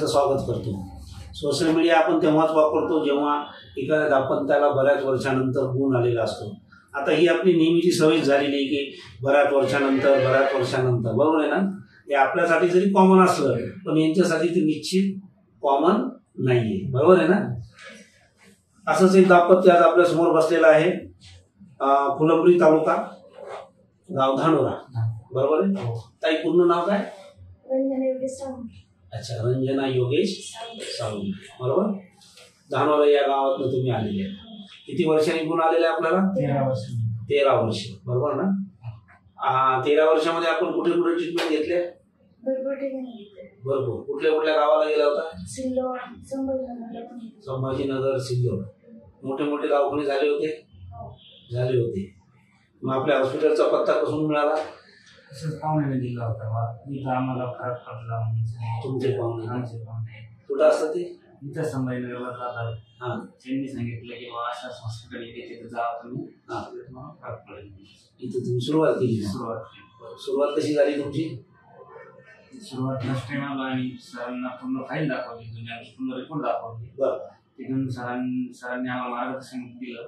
त्यांचं स्वागत करतो. सोशल मीडिया आपण तेव्हाच वापरतो जेव्हा एखाद्या दाम्पत्याला बऱ्याच वर्षानंतर गुण आलेला असतो. आता ही आपली नेहमीची सवय झालेली आहे की बऱ्याच वर्षानंतर बऱ्याच वर्षानंतर. बरोबर आहे ना? हे आपल्यासाठी जरी कॉमन असलं पण यांच्यासाठी ते निश्चित कॉमन नाही आहे बरोबर आहे ना? असंच एक दाम्पत्य आज आपल्यासमोर बसलेलं आहे. फुलंब्री तालुका गाव धानोरा. बरोबर आहे? ताई पूर्ण नाव काय? रंजना योगेश सावंत. अच्छा रंजना योगेश सावंत बरोबर? धानोरा या गावातनं तुम्ही आलेले किती वर्षांनी गुण आलेले आहे आपल्याला? तेरा वर्ष तेरा वर्ष. बरोबर ना? आ, तेरा वर्षामध्ये आपण कुठे कुठे ट्रीटमेंट घेतले? भरपूर कुठल्या कुठल्या गावाला गेला होता? संभाजीनगर सिल्लोड. मोठे मोठे दवाखाने झाले होते? झाले होते. मग आपल्या हॉस्पिटलचा पत्ता कसून मिळाला? तसंच पाहुण्याने दिला होता. बा. इथं आम्हाला फरक पडला म्हणून तुमचे पाहुणे. आमचे पाहुणे. कुठं असतं ते? इथं संभाजीनगरला जातात. हां. त्यांनी सांगितलं की बा अशाच हॉस्पिटल येते तिथे जा तुम्ही. हां. तुम्हाला फरक पडेल. इथं तुम्ही सुरुवात केली. सुरुवात सुरुवात कशी झाली तुमची? सुरुवात फर्स्ट टाइम आलो आणि सरांना पूर्ण फाईल दाखवली आमची पूर्ण रिपोर्ट दाखवली. बरं. तिथून सरांनी सरांनी आम्हाला मार्गदर्शन दिलं.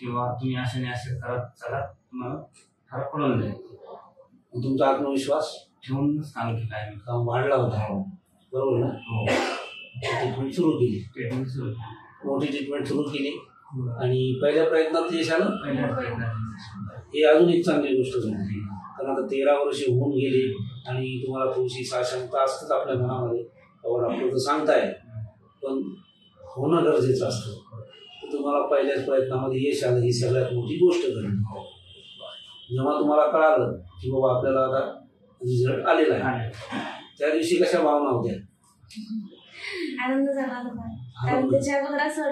किंवा तुम्ही अशाने असे करत चला. तुम्हाला फरक पडून जाईल. तुमचा आत्मविश्वास ठेवूनच काम केलं आहे काम वाढला होता? बरोबर ना? हो. ट्रीटमेंट सुरू केली. ट्रीटमेंट सुरू. मोठी ट्रीटमेंट सुरू केली. आणि पहिल्या प्रयत्नात यश आलं? पहिल्या प्रयत्नात ही अजून एक चांगली गोष्ट झाली. कारण आता तेरा वर्ष होऊन गेली आणि तुम्हाला थोडीशी साशंकता असतेच आपल्या मनामध्ये. बाबा डॉक्टर तर सांगताय पण होणं गरजेचं असतं. तर तुम्हाला पहिल्याच प्रयत्नामध्ये यश आलं. ही सगळ्यात मोठी गोष्ट झाली. जेव्हा तुम्हाला कळालं की बाबा आपल्याला आता रिझल्ट आलेला आहे. त्या दिवशी कशा भावना होत्या? आनंद झाला त्याच्या अगोदर असं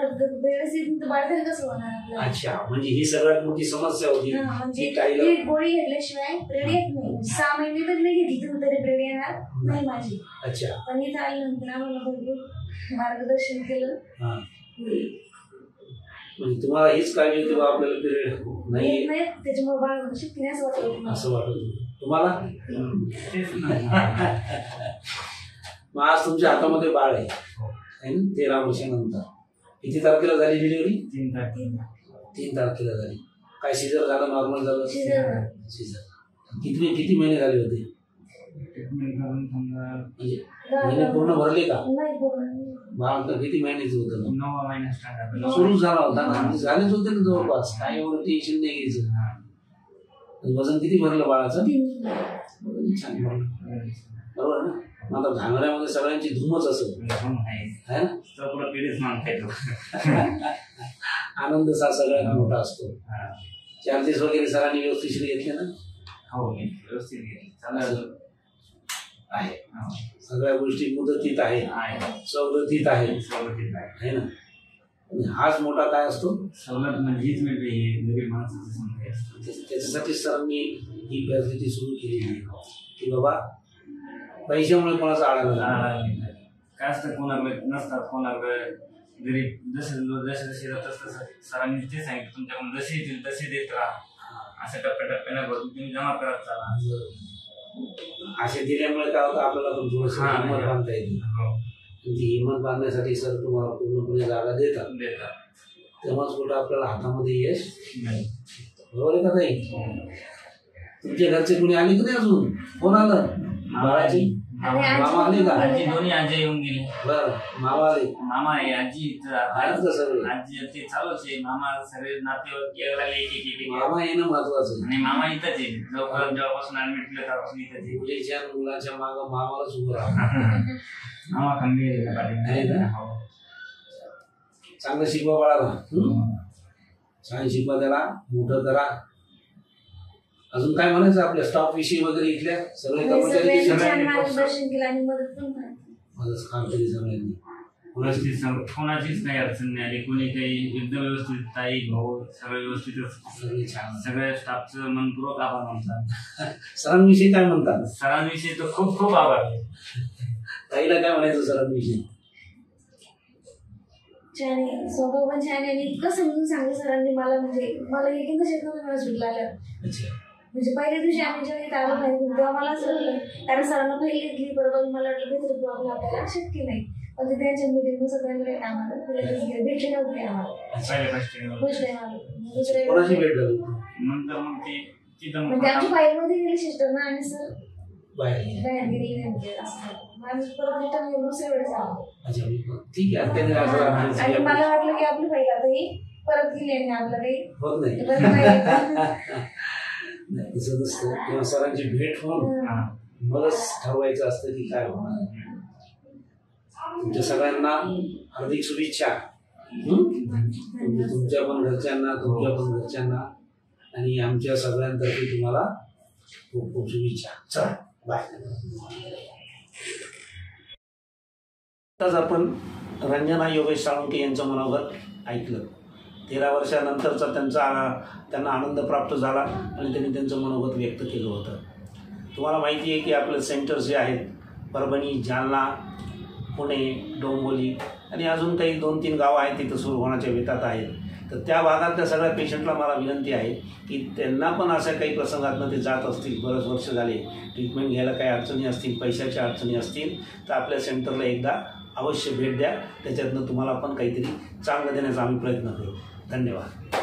वाटत कसं होणार? अच्छा म्हणजे ही सगळ्यात मोठी समस्या होती. म्हणजे की काही ती गोळी घेतल्याशिवाय ब्रेड येत नाही. सहा महिने तरी नाही घेतली तुम्ही तरी ब्रेड येणार नाही. माझी. अच्छा. पण इथं आल्यानंतर आम्हाला भरपूर मार्गदर्शन केलं. हा. म्हणजे तुम्हाला हीच काळजी होती बा आपल्याला पिरियड नाही त्याच्यामुळे बाळ शकते असं. असं वाटत. तुम्हाला. मग आज तुमच्या हातामध्ये बाळ आहे. है ना? तेरा वर्षानंतर. किती तारखेला झाली डिलिव्हरी तीन तारखे. तीन तीन तारखेला झाली. काय सिजर झालं? नॉर्मल झालं. सिजर किती किती महिने झाले होते? ट्रीटमेंट करून समजा म्हणजे महिने पूर्ण भरले का? नाही पूर्ण किती महिन्याचं होतं ना? नववा महिना स्टार्ट झाला. सुरू झाला होता ना? झालेच होते ना जवळपास. काय एवढं टेन्शन नाही घ्यायचं. हा. वजन किती भरलं बाळाचं? छान भरलं. बरोबर ना? आता घांगड्यामध्ये सगळ्यांची धूमच असेल. है आनंद हा सगळ्यात मोठा असतो. हा. चार्जेस वगैरे सरांनी व्यवस्थित घेतले ना? हो व्यवस्थित घेतली. आहे. सगळ्या गोष्टी मुदतीत आहे. सवलतीत आहे. सवलतीत आहे. ना? आणि हाच मोठा काय असतो? सवलत म्हणजे हीच मिळते त्याच्यासाठी सरांनी ही फॅसिलिटी सुरू केलेली आहे. की बाबा पैशामुळे कोणाचा आळा नाही. आ, काय असतं कोणाकडे नसतात कोणाकडे गरीब जसे जसे जसे जातात तसं सरांनी ते सांगितलं तुमच्याकडून जसे येतील तसे देत राहा. असं टप्प्याटप्प्याने भरून तुम्ही जमा करत चाला. असे दिल्यामुळे काय होतं आपल्याला पण थोडंसं हा. हिंमत बांधता येते. हो. ती हिंमत बांधण्यासाठी सर तुम्हाला पूर्णपणे जागा देतात. देतात. तेव्हाच कुठं आपल्याला हातामध्ये यश नाही. बरोबर आहे का ताई तुमच्या घरचे कुणी आले की नाही अजून? कोण आलं? बाळाची आजी दोन्ही आजी येऊन गेले. बरं मामा आहे आजी आजी ते चालूच आहे. मामा सगळे नातेवाईक यायला एक एक एक एक मामा येणं महत्वाचं आणि मामा इथंच आहे. लवकर जेव्हापासून ऍडमिट केलं तेव्हापासून इथंच आहे. मुलीच्या आणि मुलाच्या माग मामालाच उभं राहा. मामा खंबी आहे ना? हो. चांगलं शिकवा बाळाला. हं? छान शिकवा त्याला. मोठं करा. अजून काय म्हणायचं आपल्या स्टॉप विषयी वगैरे इथल्या? सगळे कर्मचारी सगळ्यांनी कसे? छान सगळ्यांनी मार्गदर्शन केलं आणि मदत पण झाली. मदत काम केली सगळ्यांनी. कोणाची सं- कोणाचीच काही अडचण नाही आली. कोणी काही एकदम व्यवस्थित ताई भाऊ सगळं व्यवस्थितच छान. सगळ्या स्टाफचं मनपूर्वक आभार मानतात. सरांविषयी काय म्हणतात? सरांविषयी तर खूप खूप आभार. आहे. ताईला काय म्हणायचं सरांविषयी? छान स्वभाव पण छान आहे आणि इतकं समजून सांगितलं सरांनी मला. म्हणजे मला हॉस्पिटल आलं. अच्छा. म्हणजे पहिल्या दिवशी आम्ही जेव्हा इथं आलो बाहेर तेव्हा मला असं कारण सरांना पहिली घेतली बरोबर मला वाटलं काहीतरी प्रॉब्लेम आपल्याला शक्य नाही. पण ते त्यांच्या मीटिंग सगळ्यांकडे आम्हाला लगेच गेले. भेटले नव्हते आम्हाला. नाही दुसऱ्या नंतर मग ती तिथं म्हणजे आमच्या मग फाईलमध्ये गेले सिस्टर ना आणि सर बाहेर. गेली. परत रिटर्न गेलो दुसऱ्या वेळेस आलो ठीक आहे. आणि आम्हाला मला वाटलं की आपली फाईल आता ही परत गेली आणि आपलं काही तसं नसतं तेव्हा सरांची भेट होऊन. मगच ठरवायचं असतं की काय होणार. तुमच्या सगळ्यांना हार्दिक शुभेच्छा. हं? तुमच्या पण घरच्यांना तुमच्या पण घरच्यांना आणि आमच्या सगळ्यांतर्फे तुम्हाला खूप खूप शुभेच्छा. चला बाय आताच आपण रंजना योगेश साळुंके यांचं मनोगत ऐकलं. तेरा वर्षानंतरचा त्यांचा त्यांना आनंद प्राप्त झाला आणि त्यांनी त्यांचं मनोगत व्यक्त केलं होतं. तुम्हाला माहिती आहे की आपले सेंटर्स जे आहेत परभणी जालना पुणे डोंबोली आणि अजून काही दोन तीन गावं आहेत तिथं सुरू होण्याच्या वेतात आहेत. तर त्या भागातल्या सगळ्या पेशंटला मला विनंती आहे की त्यांना पण अशा काही प्रसंगातनं ते जात असतील बरेच वर्ष झाले. ट्रीटमेंट घ्यायला काही अडचणी असतील पैशाच्या अडचणी असतील तर आपल्या सेंटरला एकदा अवश्य भेट द्या. त्याच्यातनं तुम्हाला पण काहीतरी चांगलं देण्याचा आम्ही प्रयत्न करू. धन्यवाद